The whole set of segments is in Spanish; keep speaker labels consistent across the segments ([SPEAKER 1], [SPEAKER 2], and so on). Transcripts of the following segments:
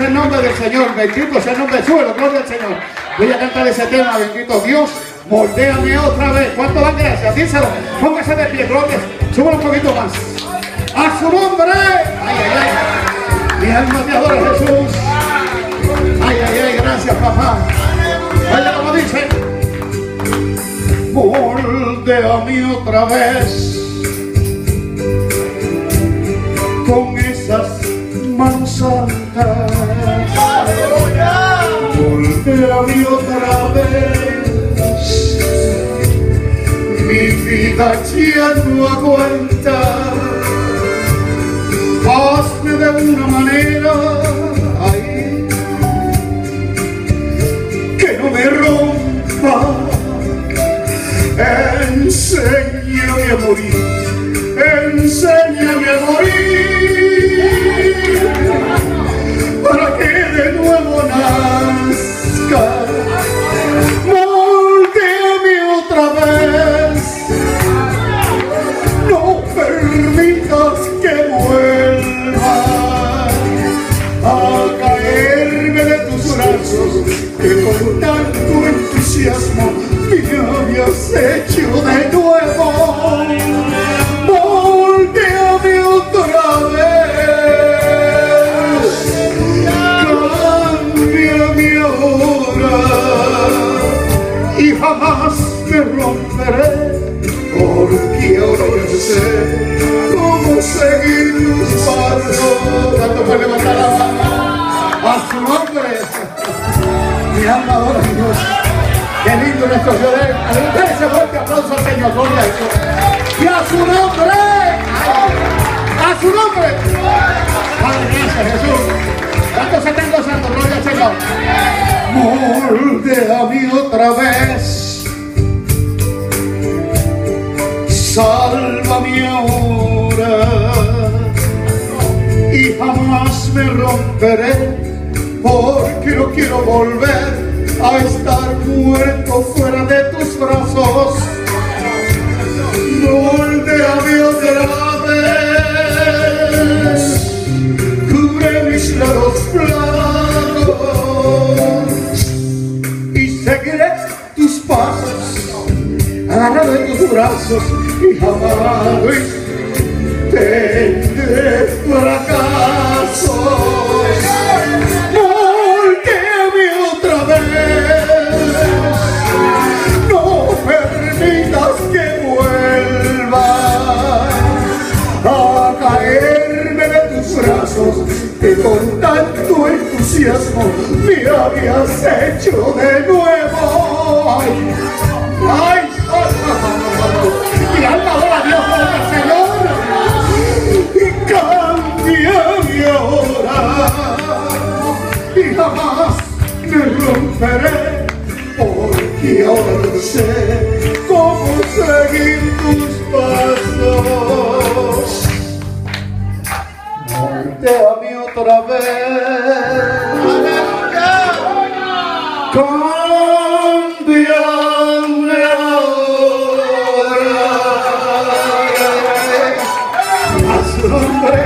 [SPEAKER 1] sea el nombre del Señor, bendito sea el nombre del suelo, gloria al Señor. Voy a cantar ese tema, bendito Dios, moldéame otra vez. ¿Cuánto dan gracias? Díselo, póngase de pie, gloria, súbalo un poquito más. A su nombre. Ay, ay, ay. Mi alma te adora Jesús. Ay, ay, ay, gracias papá. Vaya como dice. Moldeame otra vez con esas manos santas. Otra vez. Mi vida ya no aguanta. Hazme de una manera ay, que no me rompa. Enséñame a morir, enséñame a morir, caerme de tus brazos, que con tanto entusiasmo me habías hecho de nuevo. Volteame otra vez, cámbiame ahora y jamás me romperé, porque ahora yo sé cómo seguir tus pasos. ¿Cuánto puede levantar la? Alma adora a Dios. Qué lindo nuestro Dios. Dale ese fuerte aplauso al Señor. Gloria a Dios. Y a su nombre. A su nombre. Padre, gracias Jesús. ¿Cuántos se están gozando? Gloria al Señor. Moldeame otra vez. Sálvame ahora y jamás me romperé porque no quiero volver a estar muerto fuera de tus brazos. Moldeame otra vez, cubre mis lados blancos y seguiré tus pasos, agarrado en tus brazos y jamás tendré fracasos. Con tanto entusiasmo me habías hecho de nuevo. Ay, ay, ay, mi alma adora a Dios por el Señor y cámbiame ahora y jamás me romperé porque ahora no sé cómo seguir tus pasos. Otra vez. Cámbiame ahora. A su nombre.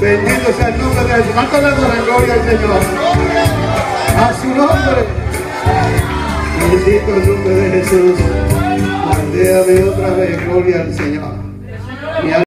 [SPEAKER 1] Bendito sea el nombre de Dios. ¿Cuánto le adora gloria al Señor? A su nombre. Bendito el nombre de Jesús. Aldéame otra vez, gloria al Señor.